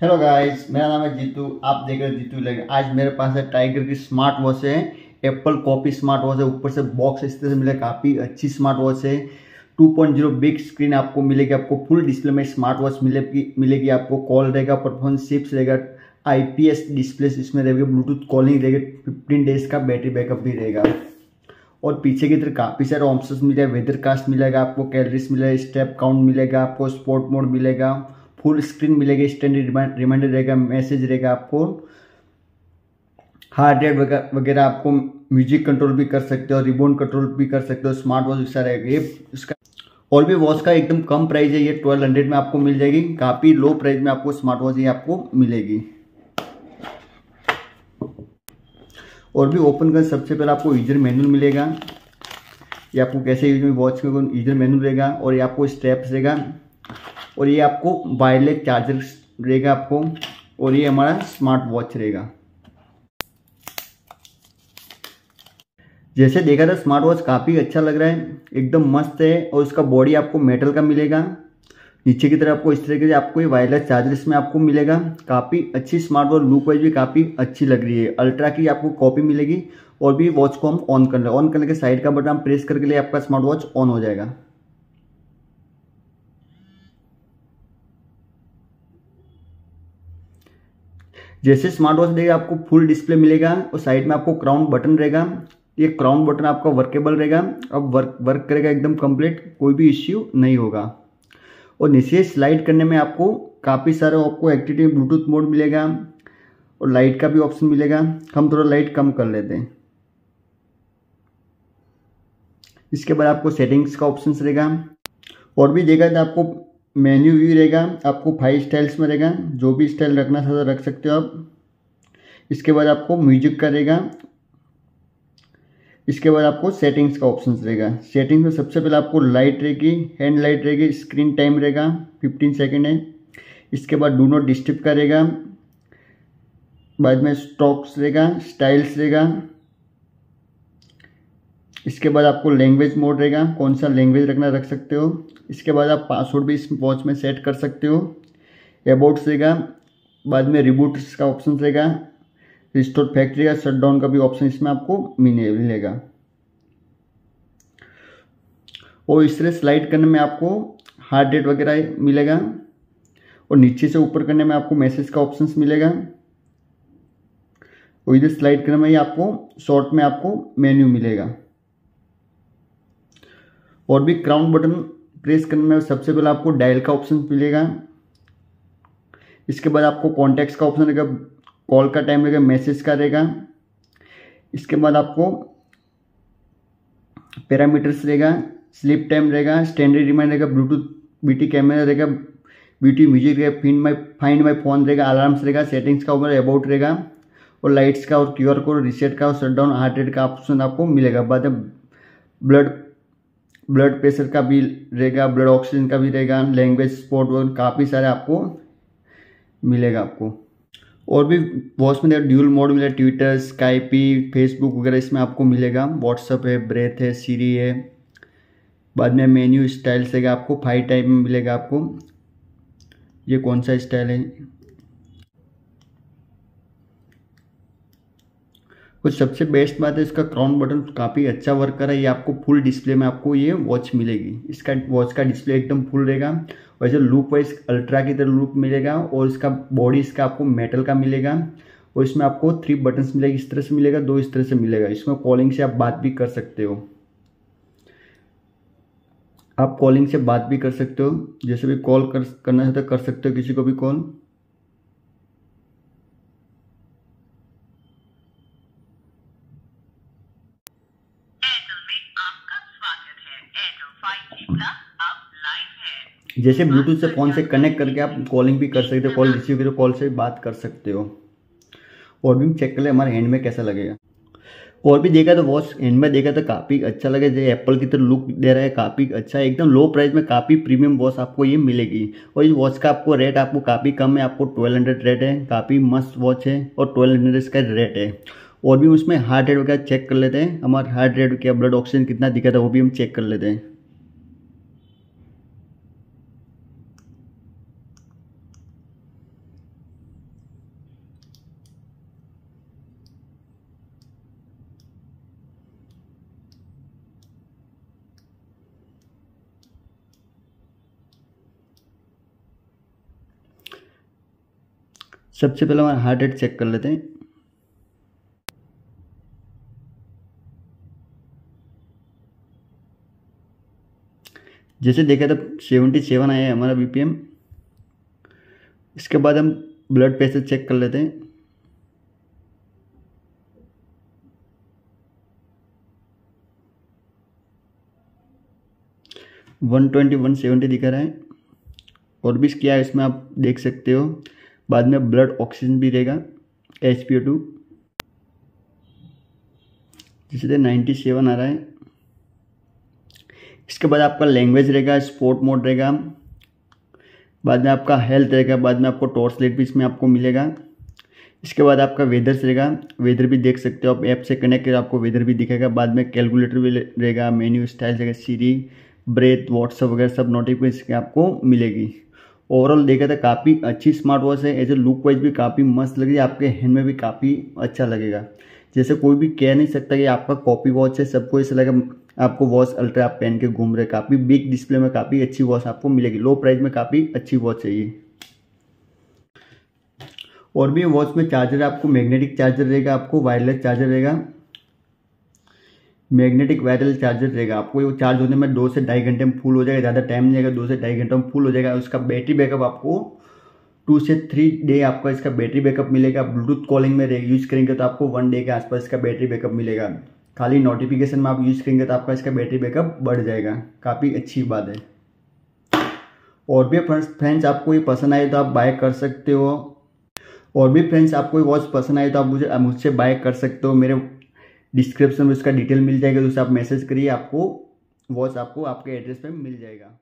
Hello guys मेरा नाम है जीतू। आप देख रहे हैं जीतू लगे आज मेरे पास है टाइगर की स्मार्ट वॉच है एप्पल कॉपी स्मार्ट वॉच है। ऊपर से बॉक्स इस तरह से मिलेगा काफ़ी अच्छी स्मार्ट वॉच है। 2.0 बिग स्क्रीन आपको मिलेगी, आपको फुल डिस्प्ले में स्मार्ट वॉच मिलेगी मिलेगी। आपको कॉल रहेगा परफॉर्मेंस चिप्स रहेगा आईपीएस डिस्प्ले इसमें रहेगा ब्लूटूथ कॉलिंग रहेगी फिफ्टीन डेज़ का बैटरी बैकअप भी रहेगा। और पीछे की तरफ़ काफ़ी सारे ऑप्शन मिलेगा वेदर कास्ट मिलेगा, आपको कैलरीज मिलेगा स्टेप काउंट मिलेगा, आपको स्पोर्ट मोड मिलेगा। फुल स्क्रीन मिलेगी स्टैंडर्ड रिमाइंडर रहेगा, मैसेज रहेगा आपको। हार्ट रेट वगैरह आपको म्यूज़िक कंट्रोल भी कर सकते हो, रिबोन कंट्रोल भी कर सकते हो, स्मार्ट वॉच ऐसा रहेगा। ये इसका और भी वॉच का एकदम कम प्राइस है, ये ट्वेल्व हंड्रेड में आपको मिल जाएगी। काफ़ी लो प्राइस में आपको स्मार्ट वॉच ये आपको मिलेगी। और भी ओपन कर सबसे पहले आपको यूज़र मैनुअल मिलेगा। ये आपको कैसे यूज़ में वॉच में यूज़र मैनुअल रहेगा और ये आपको स्टेप्स रहेगा। और ये आपको वायरलेस चार्जर रहेगा आपको, और ये हमारा स्मार्ट वॉच रहेगा। जैसे देखा था स्मार्ट वॉच काफ़ी अच्छा लग रहा है, एकदम मस्त है, और उसका बॉडी आपको मेटल का मिलेगा। नीचे की तरफ़ आपको इस तरीके से आपको ये वायरलेस चार्जर इसमें आपको मिलेगा। काफ़ी अच्छी स्मार्ट वॉच लुक वाइज भी काफ़ी अच्छी लग रही है। अल्ट्रा की आपको कॉपी मिलेगी, और भी वॉच को हम ऑन कर ले ऑन करने के साइड का बटन प्रेस करके लिए आपका स्मार्ट वॉच ऑन हो जाएगा। जैसे स्मार्ट वॉच देगा, आपको फुल डिस्प्ले मिलेगा, और साइड में आपको क्राउन बटन रहेगा। ये क्राउन बटन आपका वर्केबल रहेगा। अब वर्क वर्क करेगा एकदम कंप्लीट कोई भी इश्यू नहीं होगा। और नीचे स्लाइड करने में आपको काफ़ी सारे आपको एक्टिविटी ब्लूटूथ मोड मिलेगा, और लाइट का भी ऑप्शन मिलेगा। हम थोड़ा लाइट कम कर लेते हैं। इसके बाद आपको सेटिंग्स का ऑप्शन रहेगा। और भी देखा तो आपको मेन्यू व्यू रहेगा, आपको फाइव स्टाइल्स में रहेगा, जो भी स्टाइल रखना चाहते रख सकते हो आप। इसके बाद आपको म्यूज़िक का रहेगा। इसके बाद आपको सेटिंग्स का ऑप्शन रहेगा। सेटिंग्स में सबसे पहले आपको लाइट रहेगी हैंड लाइट रहेगी स्क्रीन टाइम रहेगा 15 सेकंड है। इसके बाद डू नॉट डिस्टर्ब का रहेगा। बाद में स्टॉक्स रहेगा स्टाइल्स रहेगा। इसके बाद आपको लैंग्वेज मोड रहेगा कौन सा लैंग्वेज रखना रख सकते हो। इसके बाद आप पासवर्ड भी इस वॉच में सेट कर सकते हो। अबाउट्स रहेगा, बाद में रिबूट का ऑप्शन रहेगा। रिस्टोर फैक्ट्री या शट डाउन का भी ऑप्शन इसमें आपको मिलेगा। और इस तरह स्लाइड करने में आपको हार्ट रेट वगैरह मिलेगा। और नीचे से ऊपर करने में आपको मैसेज का ऑप्शन मिलेगा। और इधर स्लाइड करने में ही आपको शॉर्ट में आपको मेन्यू मिलेगा। और भी क्राउन बटन प्रेस करने में सबसे पहले आपको डायल का ऑप्शन मिलेगा। इसके बाद आपको कॉन्टेक्ट का ऑप्शन रहेगा कॉल का टाइम रहेगा मैसेज का रहेगा। इसके बाद आपको पैरामीटर्स रहेगा स्लिप टाइम रहेगा स्टैंडर्ड रिमाइंड रहेगा ब्लूटूथ बीटी कैमरा रहेगा ब्यूटी म्यूज़िक रहेगा find my find my phone रहेगा अलार्म्स रहेगा सेटिंग्स का ऊपर अबाउट रहेगा। और लाइट्स का और क्यू आर कोड रिसेट का और शट डाउन हार्ट रेट का ऑप्शन आपको मिलेगा। बाद ब्लड ब्लड प्रेशर का भी रहेगा ब्लड ऑक्सीजन का भी रहेगा लैंग्वेज स्पोर्ट काफ़ी सारे आपको मिलेगा आपको। और भी वॉच में ड्यूल मोड मिलेगा ट्विटर स्काइपी फेसबुक वगैरह इसमें आपको मिलेगा। व्हाट्सअप है ब्रेथ है सीरी है। बाद में मेन्यू स्टाइल से आपको फाइव टाइप में मिलेगा आपको। ये कौन सा स्टाइल है? कुछ सबसे बेस्ट बात है, इसका क्राउन बटन काफ़ी अच्छा वर्क कर रहा है। ये आपको फुल डिस्प्ले में आपको ये वॉच मिलेगी। इसका वॉच का डिस्प्ले एकदम फुल रहेगा। वैसे लुक वाइज अल्ट्रा की तरह लुक मिलेगा। और इसका बॉडी इसका आपको मेटल का मिलेगा। और इसमें आपको थ्री बटन्स मिलेगा। इस तरह से मिलेगा, दो इस तरह से मिलेगा। इसमें कॉलिंग से आप बात भी कर सकते हो। आप कॉलिंग से बात भी कर सकते हो। जैसे भी कॉल कर, करना चाहते कर सकते हो किसी को भी कॉल जैसे ब्लूटूथ से फ़ोन से कनेक्ट करके आप कॉलिंग भी कर सकते हो कॉल रिसीव करो कॉल से बात कर सकते हो। और भी चेक कर ले हमारे हैंड में कैसा लगेगा। और भी देखा तो वॉच हैंड में देखा तो काफ़ी अच्छा लगे जैसे एप्पल की तरह लुक दे रहा है काफ़ी अच्छा है एकदम लो प्राइस में काफ़ी प्रीमियम वॉच आपको ये मिलेगी। और इस वॉच का आपको रेट आपको काफ़ी कम है आपको ट्वेल्व हंड्रेड रेट है काफ़ी मस्त वॉच है और ट्वेल्व हंड्रेड इसका रेट है। और भी उसमें हार्ट रेट वगैरह चेक कर लेते हैं हमारा हार्ट रेट क्या ब्लड ऑक्सीजन कितना दिखा था वो भी हम चेक कर लेते हैं। सबसे पहले हमारा हार्ट रेट चेक कर लेते हैं। जैसे देखा था सेवेंटी सेवन आया है हमारा बीपीएम इसके बाद हम ब्लड प्रेशर चेक कर लेते हैं। वन ट्वेंटी वन सेवेंटी दिखा रहा है। और भी क्या है, इसमें आप देख सकते हो। बाद में ब्लड ऑक्सीजन भी रहेगा एच पी ओ टू जैसे नाइन्टी सेवन आ रहा है। इसके बाद आपका लैंग्वेज रहेगा स्पोर्ट मोड रहेगा। बाद में आपका हेल्थ रहेगा, बाद में आपको टॉर्च लाइट भी इसमें आपको मिलेगा। इसके बाद आपका वेदर रहेगा वेदर भी देख सकते हो आप ऐप से कनेक्ट कर, आपको वेदर भी दिखेगा। बाद में कैलकुलेटर भी रहेगा मेन्यू स्टाइल रहेगा सीरी ब्रेथ व्हाट्सअप वगैरह सब नोटिफिकेशन आपको मिलेगी। ओवरऑल देखा था काफ़ी अच्छी स्मार्ट वॉच है। एज ए लुक वाइज भी काफ़ी मस्त लगी आपके हैंड में भी काफ़ी अच्छा लगेगा। जैसे कोई भी कह नहीं सकता कि आपका कॉपी वॉच है। सबको ऐसा लगा आपको वॉच अल्ट्रा आप पहन के घूम रहे काफ़ी बिग डिस्प्ले में काफ़ी अच्छी वॉच आपको मिलेगी। लो प्राइस में काफ़ी अच्छी वॉच है ये। और भी वॉच में चार्जर आपको मैग्नेटिक चार्जर रहेगा। आपको वायरलेस चार्जर रहेगा। मैग्नेटिक वायरल चार्जर रहेगा। आपको वो चार्ज होने में दो से ढाई घंटे में फुल हो जाएगा, ज़्यादा टाइम नहीं जाएगा दो से ढाई घंटे में फुल हो जाएगा। उसका बैटरी बैकअप आपको टू से थ्री डे आपका इसका बैटरी बैकअप मिलेगा। ब्लूटूथ कॉलिंग में यूज़ करेंगे तो आपको वन डे के आसपास इसका बैटरी बैकअप मिलेगा। खाली नोटिफिकेशन में आप यूज़ करेंगे तो आपका इसका बैटरी बैकअप बढ़ जाएगा। काफ़ी अच्छी बात है। और भी फ्रेंड्स, आपको ये पसंद आए तो आप बाय कर सकते हो। और भी फ्रेंड्स, आपको ये वॉच पसंद आए तो आप मुझे, मुझसे बाय कर सकते हो। मेरे डिस्क्रिप्शन में उसका डिटेल मिल जाएगा तो उसे आप मैसेज करिए, आपको वॉच आपको आपके एड्रेस पे मिल जाएगा।